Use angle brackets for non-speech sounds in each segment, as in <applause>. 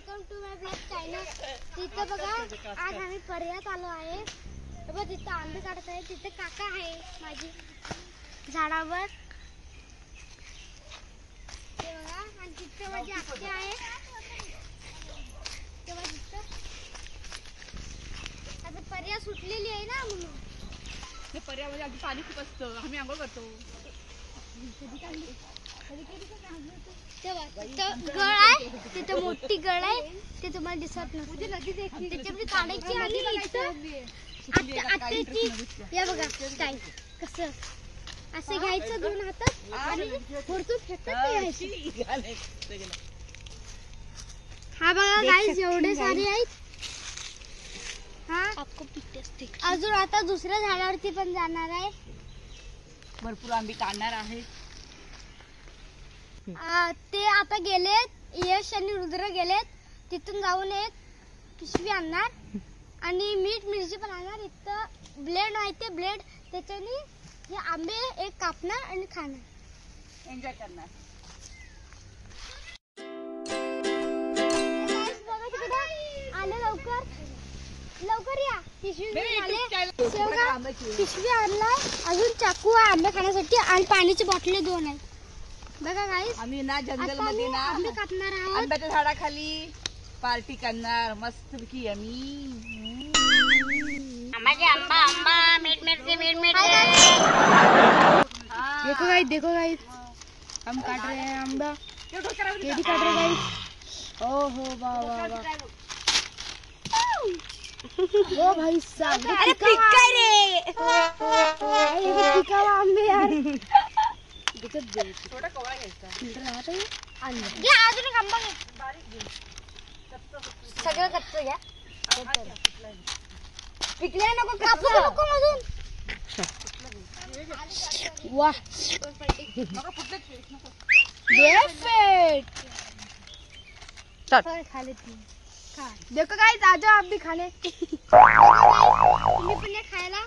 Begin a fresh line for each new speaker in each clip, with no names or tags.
Welcome to my blog channel तिथं बघा आज आम्ही पर्यात आलो आहे. बघ तिथं आंबे काढत आहे. तिथं काका आहे माझी झाडावर. ते बघा आणि तिथं माझी आत्या आहे. ते बघा तिथं. आता पर्या सुटलेली आहे ना म्हणून.
हे पर्यामध्ये आधी पाणी खूप असतं. आम्ही आंघोळ करतो.
तेव्हा तिथं गळ आहे. तिथं मोठी गळ आहे. ते तुम्हाला दिसत नसते त्याच्यामध्ये काढायची आणि आत्याची या बघा काय? कसं? असं घ्यायचं दोन हातात आणि वरतून फेकत हा बघा गाईस एवढे सारे आहेत. हा? अजून आता दुसऱ्या झाडावरती पण जाणार आहे.
भरपूर आंबे काढणार आहे.
ते आता गेलेत. यश आणि रुद्र गेलेत. तिथून जाऊन एक पिशवी आणणार. आणि मीठ मिरची पण आणणार. इथं ब्लेड आहे ते ब्लेड. त्याच्याने हे आंबे एक कापणार आणि खाणार.
एन्जॉय करणार.
आले लवकर. लवकर या. पिशवी पिशवी आणलाय. अजून चाकू आहे आंबे खाण्यासाठी. आणि पाण्याची बाटले दोन आहेत. बघा गाईस
आम्ही ना जंगल
आता
मध्ये ना
आंबे कापणार आहोत.
आंब्याच्या झाडाखाली पार्टी करणार. मस्त पैकी यमी
देखो गाइस देखो गाइस हम काट रहे हैं आंबा. ये भी काट रहे गाइस ओ हो वाह वाह वाह. ओ भाई साहब अरे पिक्का रे. भी पिक्का आंबे यार. <laughs> तो इधर
देख छोटा कौवा
खेलता है। इधर आ रही ये आज ने खंबा में सगळं कच्चं घ्या पिकलंय नको कापू नको मधून
वा
खा लेती देखो गाइस आ जाओ आप भी खाने <laughs> तुम्हें खाएगा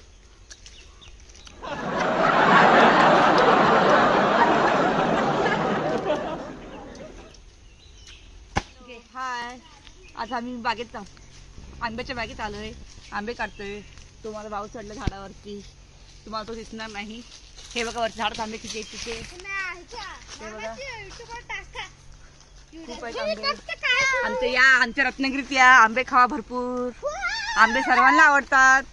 हाय आज आम्ही बागेत जाऊ आंब्याच्या बागेत आलोय. आंबे काढतोय. तुम्हाला भाऊ चढला झाडावरती. तुम्हाला तो दिसणार नाही. हे बघा वरती झाडात आंबे किती तिथे. हे बघा. खूप आहेत आंबे. आमच्या या आमच्या रत्नागिरीत या आंबे खावा भरपूर. आंबे सर्वांना आवडतात.